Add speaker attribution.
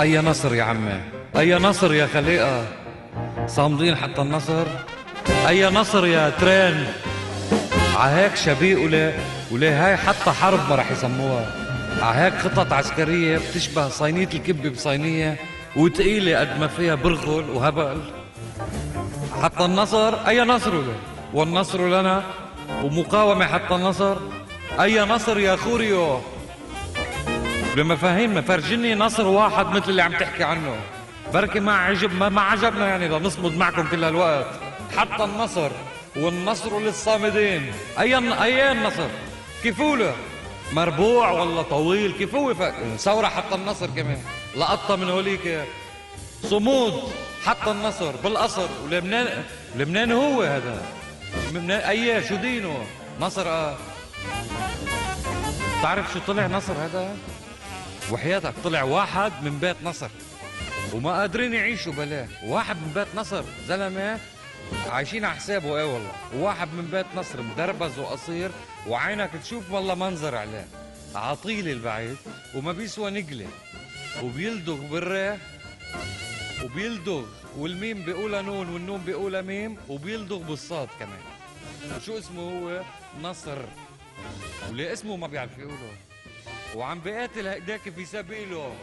Speaker 1: أي نصر يا عمي؟ أي نصر يا خليقة؟ صامدين حتى النصر؟ أي نصر يا ترين؟ عهيك شبيه ولا ولا هاي حتى حرب ما راح يسموها. عهيك خطط عسكرية بتشبه صينية الكبة بصينية وتقيلة قد ما فيها برغل وهبل. حتى النصر؟ أي نصر ولا والنصر لنا ومقاومة حتى النصر؟ أي نصر يا خوريو؟ بمفاهيم فرجني نصر واحد مثل اللي عم تحكي عنه. بركي ما عجب ما, ما عجبنا يعني لنصمد معكم كل هالوقت. حتى النصر والنصر للصامدين. اي اي النصر كيفوله مربوع ولا طويل؟ كيف هو ثورة حتى النصر كمان. لقطة من هوليك. صمود حتى النصر بالقصر ولبنان لبنان هو هذا. لبنان أي شو دينه؟ نصر آه. تعرف شو طلع نصر هذا؟ وحياتك طلع واحد من بيت نصر. وما قادرين يعيشوا بلاه واحد من بيت نصر زلمة عايشين على حسابه. إيه والله. وواحد من بيت نصر مدربز وقصير وعينك تشوف والله منظر عليه. عطيل البعيد وما بيسوى نقلة. وبيلدغ بالراه وبيلدغ والميم بيقولها نون والنون بيقولها ميم وبيلدغ بالصاد كمان. شو اسمه هو؟ نصر. وليه اسمه ما بيعرف يقوله. وعم بيقاتل هيداك في سبيله.